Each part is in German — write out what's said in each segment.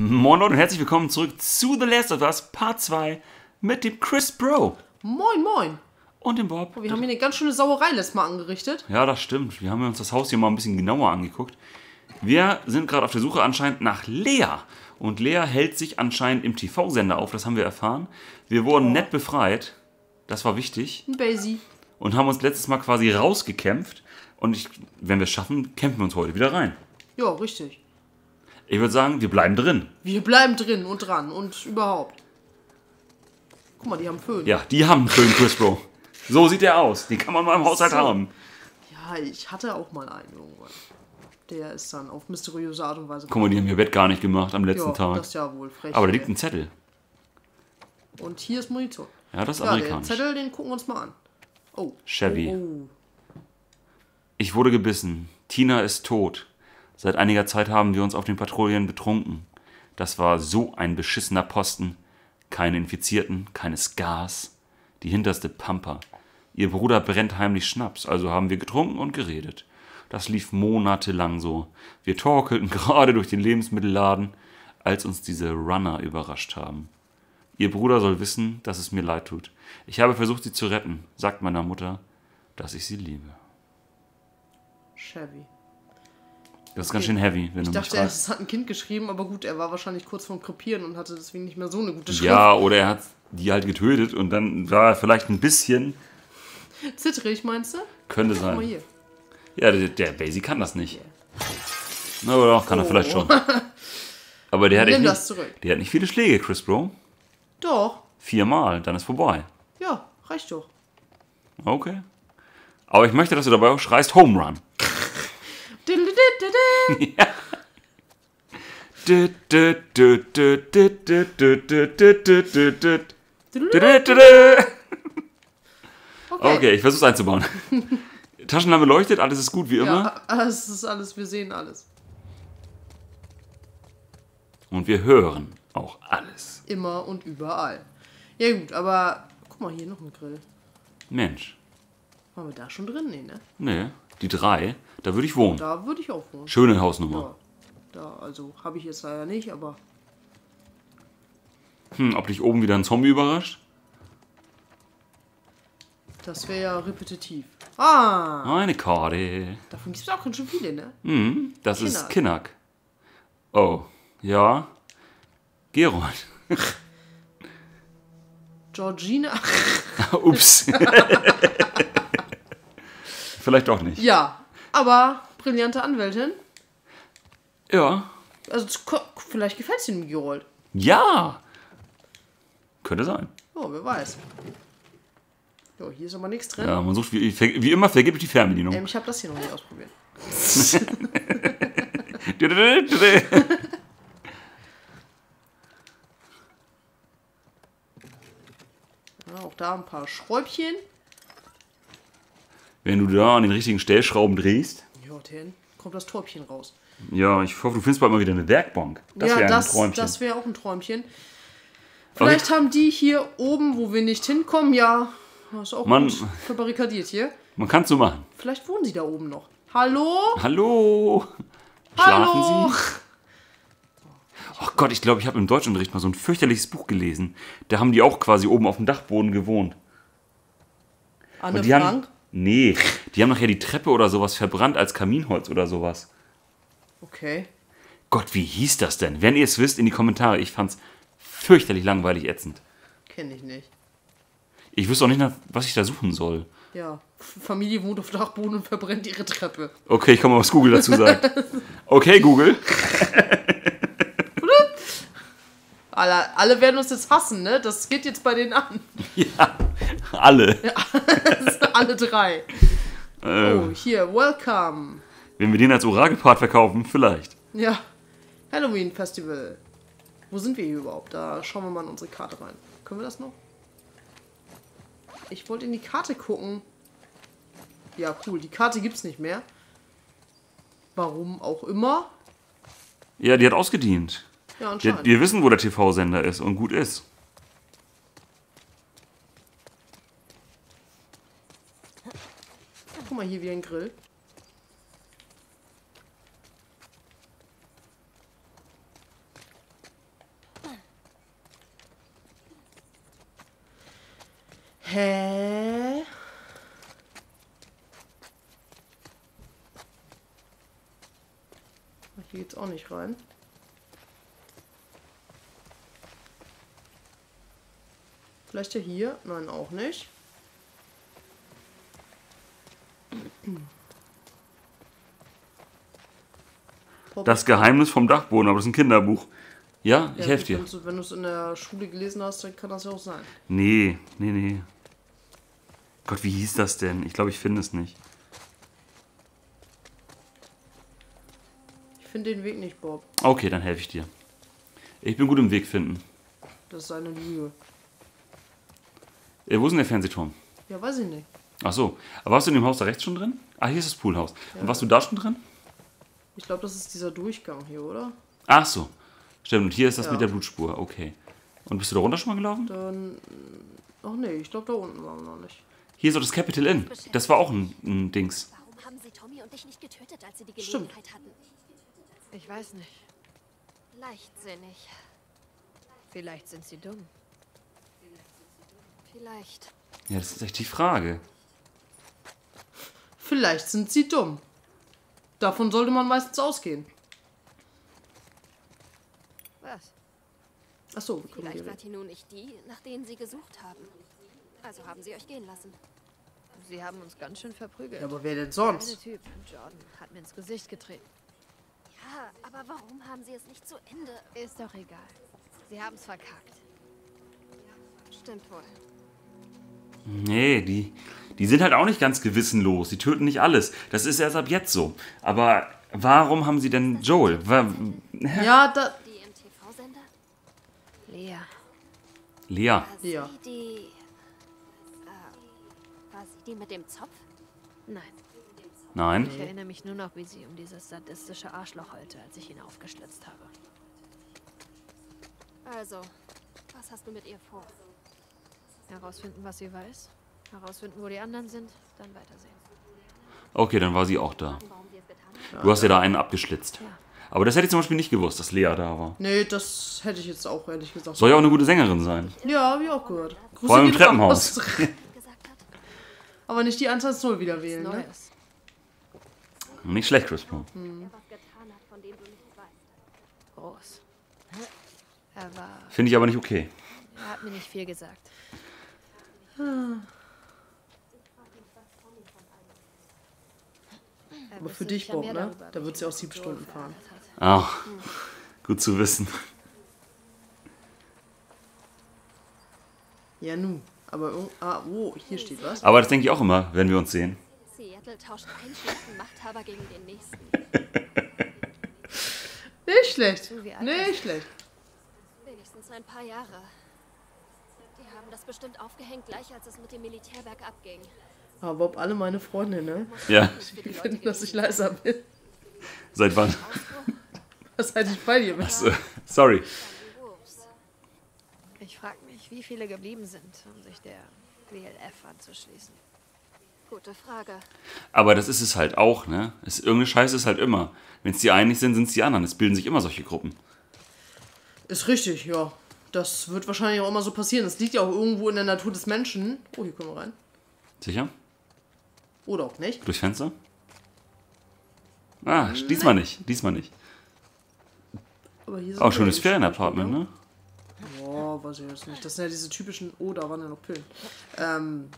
Moin Leute und herzlich willkommen zurück zu The Last of Us Part 2 mit dem Chris Bro Moin, moin. und dem Bob. Wir haben hier eine ganz schöne Sauerei letztes Mal angerichtet. Ja, das stimmt. Wir haben uns das Haus hier mal ein bisschen genauer angeguckt. Wir sind gerade auf der Suche anscheinend nach Lea. Und Lea hält sich anscheinend im TV-Sender auf, das haben wir erfahren. Wir wurden nett befreit, das war wichtig. Ein Basie. Und haben uns letztes Mal quasi rausgekämpft. Und ich, wenn wir es schaffen, kämpfen wir uns heute wieder rein. Ja, richtig. Ich würde sagen, wir bleiben drin. Wir bleiben drin und dran und überhaupt. Guck mal, die haben Föhn. Ja, die haben einen schönen Chris Bro. So sieht er aus. Den kann man mal im Haushalt So. haben. Ja, ich hatte auch mal einen irgendwann. Der ist dann auf mysteriöse Art und Weise. Guck mal, die haben ihr Bett gar nicht gemacht am letzten ja, Tag. das ist ja wohl frech. Aber da liegt ein Zettel. Und hier ist Monitor. Ja, das ist Ja, der amerikanisch. Zettel, den gucken wir uns mal an. Oh. Chevy. Oh, Ich wurde gebissen. Tina ist tot. Seit einiger Zeit haben wir uns auf den Patrouillen betrunken. Das war so ein beschissener Posten. Keine Infizierten, keines Gas. Die hinterste Pampa. Ihr Bruder brennt heimlich Schnaps, also haben wir getrunken und geredet. Das lief monatelang so. Wir torkelten gerade durch den Lebensmittelladen, als uns diese Runner überrascht haben. Ihr Bruder soll wissen, dass es mir leid tut. Ich habe versucht, sie zu retten, sagt meiner Mutter, dass ich sie liebe. Chevy. Das ist ganz schön heavy, wenn Ich du mich dachte erst, fragst. es hat ein Kind geschrieben, aber gut, er war wahrscheinlich kurz vorm Krepieren und hatte deswegen nicht mehr so eine gute Schrift. Ja, oder er hat die halt getötet und dann war er vielleicht ein bisschen, Zitterig, meinst du? könnte mal sein. hier. Ja, der, der Basie kann das nicht. Na, oder auch kann er Oh. vielleicht schon. Aber der hat, echt nicht, das zurück. der hat nicht viele Schläge, Chris Bro. Doch. Viermal, dann ist vorbei. Ja, reicht doch. Okay. Aber ich möchte, dass du dabei auch schreist Home Run. Ja. Okay, ich versuch's einzubauen. Taschenlampe leuchtet, alles ist gut wie immer. Ja, es ist alles, wir sehen alles. Und wir hören auch alles. Immer und überall. Ja gut, aber guck mal, hier noch ein Grill. Mensch. Waren wir da schon drin? Nee, ne? Nee die drei, da würde ich wohnen. Da würde ich auch wohnen. Schöne Hausnummer. Ja, da, also habe ich jetzt leider nicht, aber Hm, ob dich oben wieder ein Zombie überrascht? das wäre ja repetitiv. Ah, Eine Karte. davon gibt es auch ganz schön viele, ne? Hm, das ist Kinnack. Kinnack. Oh, ja. Gerold. Georgina. Ups. Vielleicht auch nicht. ja, aber brillante Anwältin. Ja. Also vielleicht gefällt es dem Gerold. Ja. Könnte sein. Oh, wer weiß. Jo, hier ist aber nichts drin. Ja, man sucht wie, wie immer vergeblich die Fernbedienung. Ähm, ich habe das hier noch nicht ausprobiert. Ja, auch da ein paar Schräubchen. Wenn du da an den richtigen Stellschrauben drehst. Ja, dann kommt das Täubchen raus. Ja, ich hoffe, du findest bald mal wieder eine Werkbank. Das ja, wäre ein das, Träumchen. das wäre auch ein Träumchen. Vielleicht haben die hier oben, wo wir nicht hinkommen, ja, das ist auch Mann. gut verbarrikadiert hier. Man kann es so machen. Vielleicht wohnen sie da oben noch. Hallo? Hallo. Schlafen Hallo? Sie? Ach Gott, ich glaube, ich habe im Deutschunterricht mal so ein fürchterliches Buch gelesen. Da haben die auch quasi oben auf dem Dachboden gewohnt. Anne die haben, Frank? Nee, die haben nachher die Treppe oder sowas verbrannt als Kaminholz oder sowas. Okay. Gott, wie hieß das denn? Wenn ihr es wisst, in die Kommentare. Ich fand's fürchterlich langweilig ätzend. Kenne ich nicht. Ich wüsste auch nicht, was ich da suchen soll. Ja, Familie wohnt auf Dachboden und verbrennt ihre Treppe. Okay, ich komme mal, was Google dazu sagt. Okay, Google. Alle, alle werden uns jetzt hassen, ne? Das geht jetzt bei denen an. Ja, alle. Alle drei. Äh, Oh, hier, welcome. Wenn wir den als Orakelpart verkaufen, vielleicht. Ja, Halloween Festival. Wo sind wir hier überhaupt? Da schauen wir mal in unsere Karte rein. Können wir das noch? Ich wollte in die Karte gucken. Ja, cool. Die Karte gibt's nicht mehr. Warum auch immer. Ja, die hat ausgedient. Ja, wir, wir wissen, wo der TV-Sender ist und gut ist. Guck mal, hier wie ein Grill. Hä? Hier geht's auch nicht rein. Vielleicht ja hier? Nein, auch nicht. Das Geheimnis vom Dachboden, aber das ist ein Kinderbuch. Ja, ich Ja, helfe dir. Du- wenn du es in der Schule gelesen hast, dann kann das ja auch sein. Nee, nee, nee. Gott, wie hieß das denn? Ich glaube, ich finde es nicht. Ich finde den Weg nicht, Bob. Okay, dann helfe ich dir. Ich bin gut im Weg finden. Das ist eine Lüge. Äh, wo ist denn der Fernsehturm? Ja, weiß ich nicht. Ach so. Aber warst du in dem Haus da rechts schon drin? Ah, hier ist das Poolhaus. Und warst du da schon drin? Ich glaube, das ist dieser Durchgang hier, oder? Ach so. Stimmt, und hier ist das Ja. mit der Blutspur. Okay. Und bist du da runter schon mal gelaufen? Dann. Ach nee, ich glaube, da unten waren wir noch nicht. Hier ist so das Capital Inn. Das war auch ein, ein Dings. Warum haben sie Tommy und dich nicht getötet, als sie die Stimmt. Gelegenheit hatten? Ich weiß nicht. Leichtsinnig. Vielleicht sind sie dumm. Vielleicht. Ja, das ist echt die Frage. Vielleicht sind sie dumm. Davon sollte man meistens ausgehen. Was? Achso, wir können Vielleicht war. Tinu nicht die, nach denen sie gesucht haben. Also haben sie euch gehen lassen. Sie haben uns ganz schön verprügelt. Ja, aber wer denn Der sonst? Typ, Jordan, hat mir ins Gesicht getreten. Ja, aber warum haben sie es nicht zu Ende? Ist doch egal. Sie haben es verkackt. Stimmt wohl. Nee, die, die sind halt auch nicht ganz gewissenlos. Die töten nicht alles. Das ist erst ab jetzt so. Aber warum haben sie denn Joel? Ja, da. Die im TV-Sender? Lea, Lea. War sie die... Äh, war sie die mit dem Zopf? nein. Nein. Ich erinnere mich nur noch, wie sie um dieses sadistische Arschloch heulte, als ich ihn aufgeschlitzt habe. Also, was hast du mit ihr vor? Herausfinden, was sie weiß. Herausfinden, wo die anderen sind. Dann weitersehen. Okay, dann war sie auch da. Du hast ja da einen abgeschlitzt. Aber das hätte ich zum Beispiel nicht gewusst, dass Lea da war. Nee, das hätte ich jetzt auch ehrlich gesagt. Soll ja auch eine gute Sängerin sein. Ja, hab ich auch gehört. Grüße Vor allem im Treppenhaus. raus. gesagt hat? Aber nicht die 110 wieder wählen, ne? Nicht schlecht, Chris Brown. Groß. Er war. Finde ich aber nicht okay. Er hat mir nicht viel gesagt. Er Aber für dich, Bob, ne? Da wird sie auch sieben Stunden fahren. Ach, gut zu wissen. Ja, nu. Aber, irg- ah, oh, hier steht was. Aber das denke ich auch immer, wenn wir uns sehen. Seattle tauscht einen schlechten Machthaber gegen den nächsten. Nicht schlecht. Nicht schlecht. Wenigstens ein paar Jahre. Die haben das bestimmt aufgehängt, gleich als es mit dem Militärwerk abging. Aber Bob, alle meine Freunde, ne? Ja, die finden, dass ich leiser bin. seit wann? Seit ich bei dir bin. So, Sorry. Ich frage mich, wie viele geblieben sind, um sich der WLF anzuschließen. Gute Frage. Aber das ist es halt auch, ne? Es, irgendeine Scheiße ist halt immer. Wenn es die einen nicht sind, sind es die anderen. Es bilden sich immer solche Gruppen. Ist richtig, ja. Das wird wahrscheinlich auch immer so passieren. Das liegt ja auch irgendwo in der Natur des Menschen. Oh, hier können wir rein. Sicher? Oder auch nicht. Durchs Fenster? Ah, diesmal nicht. Diesmal nicht. Aber hier sind Auch schönes. Ferienapartment, ne? Oh, weiß ich jetzt nicht. Das sind ja diese typischen. Oh, da waren ja noch Pillen. Ähm,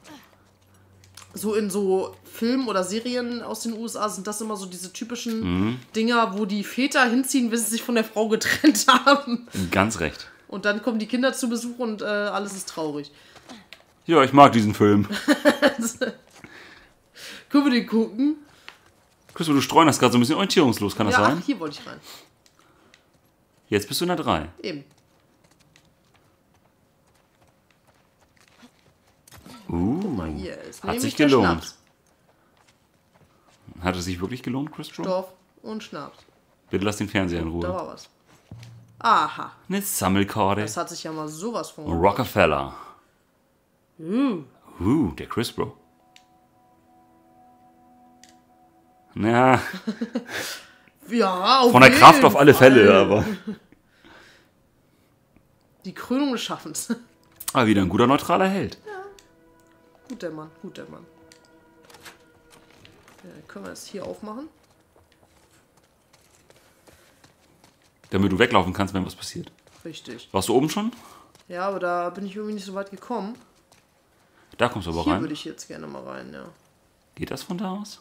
so in so Filmen oder Serien aus den USA sind das immer so diese typischen Mhm. Dinger, wo die Väter hinziehen, bis sie sich von der Frau getrennt haben. Ganz recht. Und dann kommen die Kinder zu Besuch und äh, alles ist traurig. Ja, ich mag diesen Film. Können wir den gucken? Christoph, du streunerst gerade so ein bisschen orientierungslos, kann das ja, sein? ach, hier wollte ich rein. Jetzt bist du in der 3. Eben. Uh, Hier ist Hat sich gelohnt. Hat es sich wirklich gelohnt, Chris? Dorf und Schnaps. Bitte lass den Fernseher in Da Ruhe. war was. Aha. Eine Sammelkarte. Das hat sich ja mal sowas von. Rockefeller. Uh, Uh, der Chris Bro. Na, ja, auf von der Kraft auf alle Fall. Fälle, aber. Die Krönung des Schaffens. Aber wieder ein guter neutraler Held. Gut, der Mann. Gut, der Mann. Ja, dann können wir das hier aufmachen. Damit du weglaufen kannst, wenn was passiert. Richtig. Warst du oben schon? Ja, aber da bin ich irgendwie nicht so weit gekommen. Da kommst du aber Hier rein. würde ich jetzt gerne mal rein, ja. Geht das von da aus?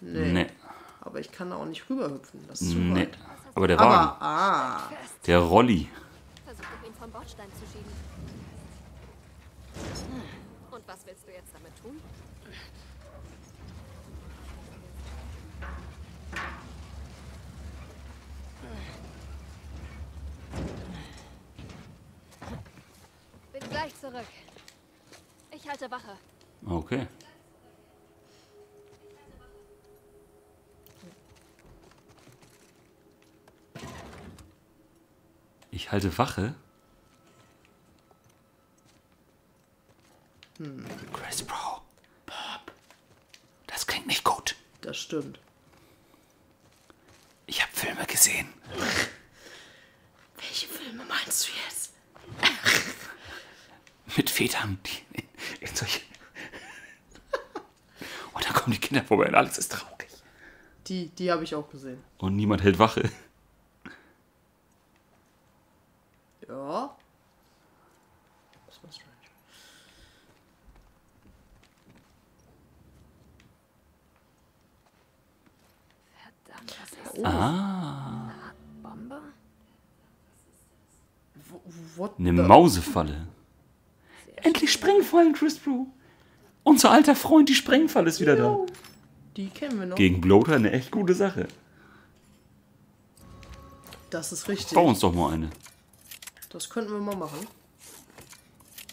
Nee. Nee. Aber ich kann da auch nicht rüberhüpfen. Das ist zu Nee. weit. Aber der Wagen, Aber, ah. der Rolli. Versuch doch, ihn vom Bordstein zu schieben. Und was willst du jetzt damit tun? Bin gleich zurück. Ich halte Wache. Okay. Ich halte Wache. Chris Bro. Bob. Das klingt nicht gut. Das stimmt. Ich habe Filme gesehen. Welche Filme meinst du jetzt? Mit Vätern, die in, in solche. Und dann kommen die Kinder vorbei und alles ist traurig. Die, die habe ich auch gesehen. Und niemand hält Wache. Ja. Das war strange. Verdammt, was ist Oh, Ah. Bombe? wo- what Eine Mausefalle. Sprengfallen, Chris Bro. Unser alter Freund, die Sprengfalle ist wieder da. Die kennen wir noch. Gegen Bloater eine echt gute Sache. Das ist richtig. Bau uns doch mal eine. Das könnten wir mal machen.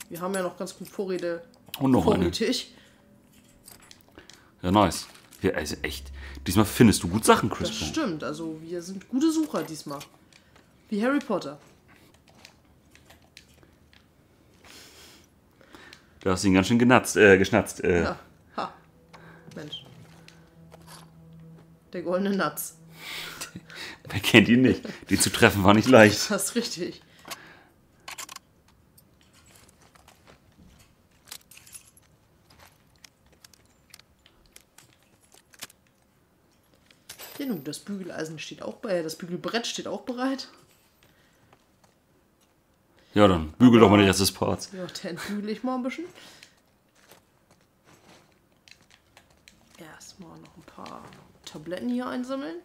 Wir haben ja noch ganz gut Vorräte Und noch eine. vorrätig. Ja, nice. Ja, also echt. Diesmal findest du gut Sachen, Chris Das stimmt. Also wir sind gute Sucher diesmal. Wie Harry Potter. Da hast du ihn ganz schön genatzt, äh, geschnatzt. Äh, Ja. Ha. Mensch. Der goldene Natz. Wer kennt ihn nicht? Die zu treffen war nicht leicht. Das ist richtig. Ja, nun, das Bügeleisen steht auch bei, das Bügelbrett steht auch bereit. Ja, dann bügel doch mal den Rest des Parts. Ja, den bügele ich mal ein bisschen. Erstmal noch ein paar Tabletten hier einsammeln.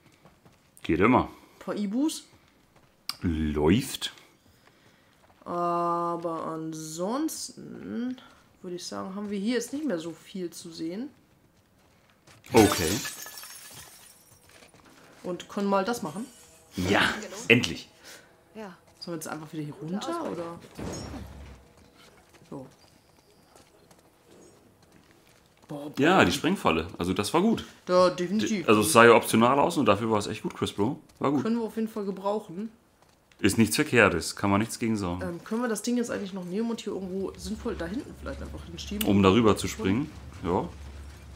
Geht immer. Ein paar Ibus. Läuft. Aber ansonsten würde ich sagen, haben wir hier jetzt nicht mehr so viel zu sehen. Okay. Und können mal das machen. Ja, endlich. Ja. Sollen wir jetzt einfach wieder hier runter oder? So. Boah, boah. Ja, die Sprengfalle. Also das war gut. Da, definitiv. Also es sah ja optional aus und dafür war es echt gut, Chris Bro. War gut. können wir auf jeden Fall gebrauchen. Ist nichts Verkehrtes, kann man nichts gegen sagen. Ähm, können wir das Ding jetzt eigentlich noch nehmen und hier irgendwo sinnvoll da hinten vielleicht einfach hinschieben? Um darüber zu springen, ja,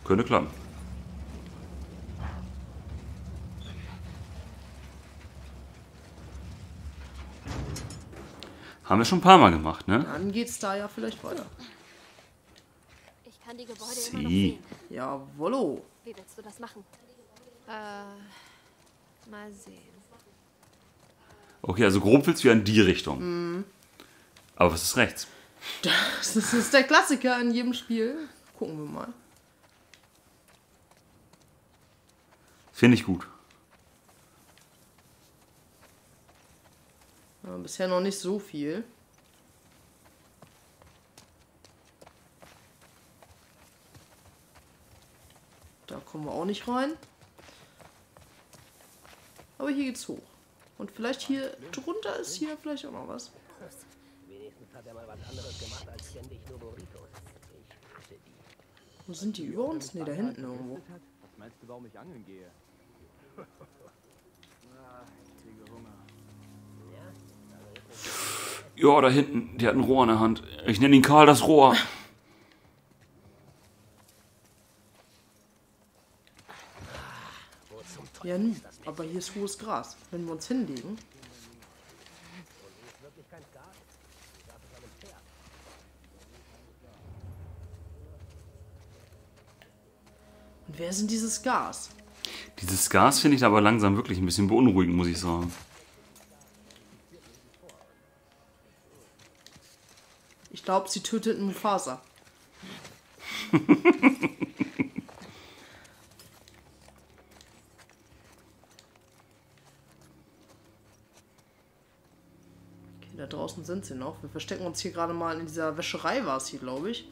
könnte klappen. Haben wir schon ein paar Mal gemacht, ne? Dann geht's da ja vielleicht weiter. Ich kann die Gebäude immer noch Sie. sehen. Jawollo. Wie willst du das machen? Äh, mal sehen. Okay, also grob willst du ja in die Richtung. Aber was ist rechts? Das ist der Klassiker in jedem Spiel. Gucken wir mal. Finde ich gut. Ja, bisher noch nicht so viel. Da kommen wir auch nicht rein. Aber hier geht's hoch. Und vielleicht hier drunter ist hier vielleicht auch noch was. Wenigstens hat er mal was anderes gemacht als ständig nur Burritos. Ich hasse die. Wo sind die über uns? Ne, da hinten irgendwo. Was meinst du, warum ich angeln gehe? Ja, da hinten, der hat ein Rohr in der Hand. Ich nenne ihn Karl das Rohr. Ja, nie. aber hier ist hohes Gras. Wenn wir uns hinlegen. Und wer ist denn dieses Gas? Dieses Gas finde ich aber langsam wirklich ein bisschen beunruhigend, muss ich sagen. Ich glaube, sie töteten Mufasa. okay, da draußen sind sie noch. Wir verstecken uns hier gerade mal in dieser Wäscherei, war es hier, glaube ich.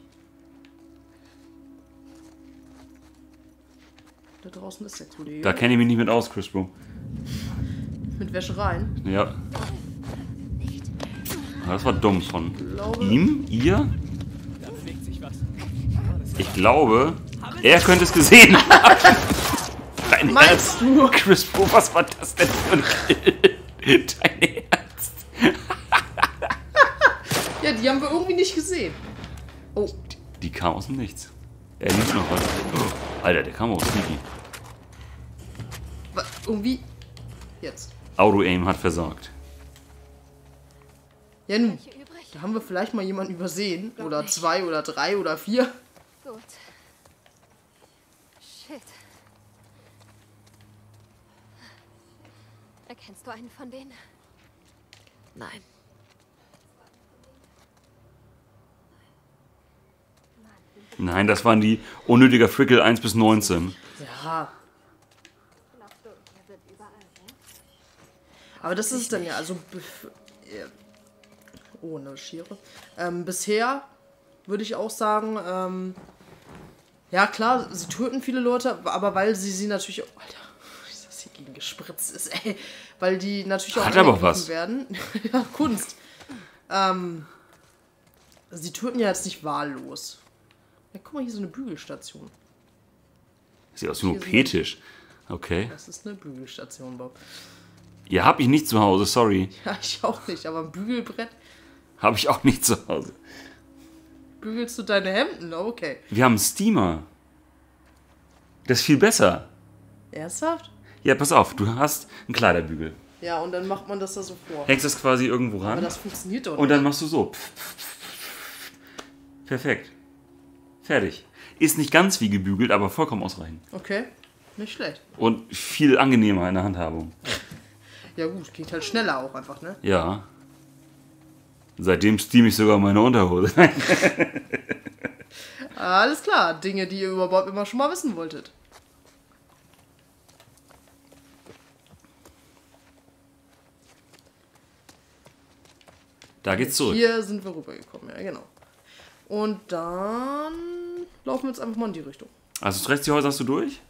Da draußen ist der Kollege. Da kenne ich mich nicht mit aus, Crispro. Mit Wäschereien. Ja. Das war dumm von ihm, ihr. Ich glaube, er könnte es gesehen haben. Dein Meinst Ernst? du? Crispro, was war das denn für ein Kill? Dein Ernst? Ja, die haben wir irgendwie nicht gesehen. Oh, Die kam aus dem Nichts. Er lief noch was. Oh, Alter, der kam aus Sneaky. irgendwie. Jetzt. Auto-Aim hat versagt. Ja, nun. Da haben wir vielleicht mal jemanden übersehen. Glaub Oder nicht. zwei oder drei oder vier. Gut. Shit. Erkennst du einen von denen? Nein. Nein, das waren die unnötiger Frickel 1 bis 19. Ja. Aber das ist dann ja. Also. Oh, eine Schere. Ähm, bisher würde ich auch sagen, ähm, ja klar, sie töten viele Leute, aber weil sie sie natürlich. Alter, ist das hier gegen gespritzt ist, ey. Weil die natürlich auch Hat aber was. werden. ja, Kunst. Ähm, sie töten ja jetzt nicht wahllos. Ja, guck mal, hier so eine Bügelstation. Sieht aus wie ein OP-Tisch. Okay. Das ist eine Bügelstation, Bob. Ja, hab ich nicht zu Hause, sorry. Ja, ich auch nicht, aber ein Bügelbrett. Habe ich auch nicht zu Hause. Bügelst du deine Hemden? Okay. Wir haben einen Steamer. Das ist viel besser. Ernsthaft? Ja, pass auf, du hast einen Kleiderbügel. Ja, und dann macht man das da so vor. Hängst das quasi irgendwo Aber ran das funktioniert doch und dann machst du so. Perfekt. Fertig. Ist nicht ganz wie gebügelt, aber vollkommen ausreichend. Okay, nicht schlecht. Und viel angenehmer in der Handhabung. Ja gut, geht halt schneller auch einfach, ne? Ja. Seitdem steam ich sogar meine Unterhose. Alles klar, Dinge, die ihr überhaupt immer schon mal wissen wolltet. Da geht's zurück. Hier sind wir rübergekommen, ja genau. Und dann laufen wir jetzt einfach mal in die Richtung. Also rechts die Häuser hast du durch?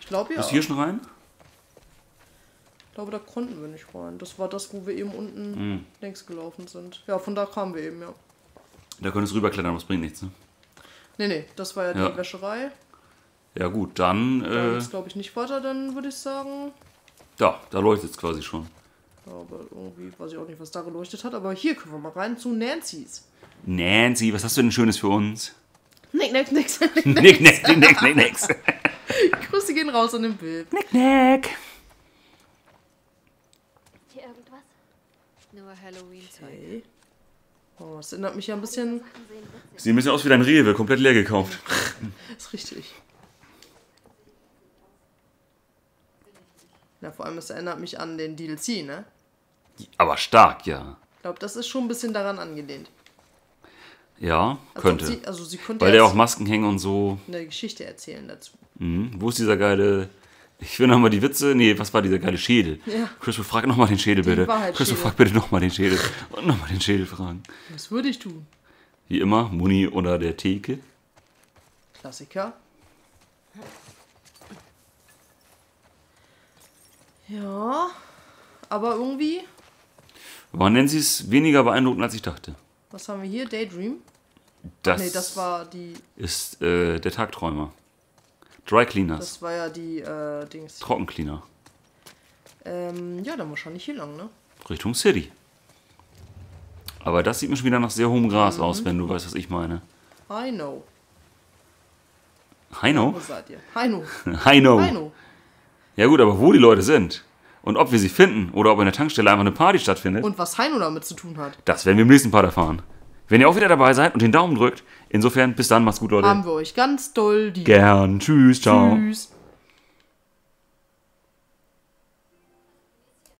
Ich glaube ja. Bist du hier schon rein? Ich glaube, da konnten wir nicht rein. Das war das, wo wir eben unten Hm. längs gelaufen sind. Ja, von da kamen wir eben, ja. Da könntest du rüberklettern, aber das bringt nichts. Ne? Nee, nee, das war ja, Ja. die Wäscherei. Ja gut, dann, Da äh, geht's, glaube ich, nicht weiter, dann würde ich sagen. da, da leuchtet es quasi schon. Aber irgendwie weiß ich auch nicht, was da geleuchtet hat. Aber hier können wir mal rein zu Nancy's. Nancy, was hast du denn Schönes für uns? Nick, nick, nix. Nick, nick, nick, nick, nick, nix. Grüße gehen raus an den Bild. Nick, nick. Hier irgendwas? Nur Halloween-Zeug. Okay. Oh, das erinnert mich ja ein bisschen. Sieht ein bisschen aus wie dein Rewe, komplett leer gekauft. Ist richtig. Ja, vor allem, es erinnert mich an den DLC, ne? Aber stark, ja. Ich glaube, das ist schon ein bisschen daran angelehnt. Ja, Als ob könnte. Sie, also sie konnte Weil der auch Masken hängen und so. eine Geschichte erzählen dazu. Mhm. Wo ist dieser geile. Ich will nochmal die Witze. Nee, was war dieser geile Schädel? Ja. Christoph, frag nochmal den Schädel, bitte. Wahrheitsschädel. Christoph, frag bitte nochmal den Schädel. Und nochmal den Schädel fragen. Was würde ich tun? Wie immer, Muni unter der Theke. Klassiker. Ja, aber irgendwie, War Nancy's weniger beeindruckend, als ich dachte. was haben wir hier? Daydream? Das, nee, das war die, ist äh, der Tagträumer. Dry Cleaners. das war ja die äh, Dings. Trockencleaner. Ähm, ja, dann wahrscheinlich hier lang, ne? Richtung City. Aber das sieht mir schon wieder nach sehr hohem Gras Mhm. aus, wenn du weißt, was ich meine. I know. Wo Heino? seid ihr? Heino. Heino. Heino. Ja gut, aber wo die Leute sind und ob wir sie finden oder ob in der Tankstelle einfach eine Party stattfindet, Und was Heino damit zu tun hat, das werden wir im nächsten Part erfahren. Wenn ihr auch wieder dabei seid und den Daumen drückt, insofern bis dann, macht's gut, Leute. haben wir euch ganz doll die. Gern. Tschüss, ciao. Tschüss.